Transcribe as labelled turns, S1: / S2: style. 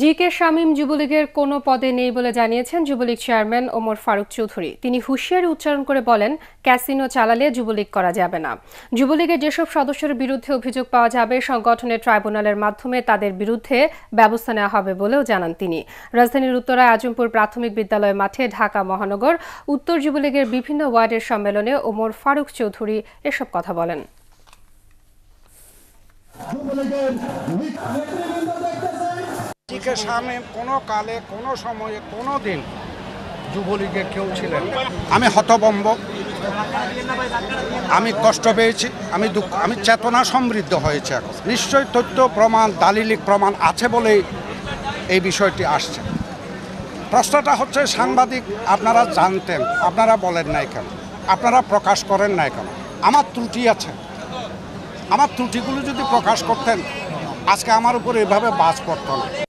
S1: জি কে শামীম যুবলীগের কোনো পদে নেই বলে জানিয়েছেন যুবলীগ চেয়ারম্যান ওমর ফারুক চৌধুরী। তিনি হুঁশিয়ারি উচ্চারণ করে বলেন, ক্যাসিনো চালালে যুবলীগ করা যাবে না। যুবলীগের যেসব সদস্যের বিরুদ্ধে অভিযোগ পাওয়া যাবে, সংগঠনের ট্রাইব্যুনালের মাধ্যমে তাদের বিরুদ্ধে ব্যবস্থা নেওয়া হবে বলেও জানান তিনি। রাজধানীর উত্তরায় আজমপুর প্রাথমিক বিদ্যালয় মাঠে ঢাকা মহানগর, উত্তর যুবলীগের বিভিন্ন ওয়ার্ডের সম্মেলনে ওমর ফারুক চৌধুরী এসব কথা বলেন।
S2: টিকে সামনে কোনো কালে, কোনো সময়ে, কোনো দিন যুবলীগে কেউ ছিলেন। আমি হতবম্ব। আমি কষ্ট পেয়েছি। আমি দুঃখ, আমি চেতনা সমৃদ্ধ হয়েছে এখন। নিশ্চয়ই তথ্য প্রমাণ, দালিলিক প্রমাণ আছে বলেই এই বিষয়টি আসছে। প্রশ্নটা হচ্ছে, সাংবাদিক, আপনারা জানতেন, আপনারা বলেন নাই কেন? আপনারা প্রকাশ করেন নাই কেন? আমার ত্রুটি আছে। আমার ত্রুটিগুলো যদি প্রকাশ করতেন, আজকে আমার উপর এভাবে বাজ পড়তো না।